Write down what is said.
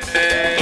Hey.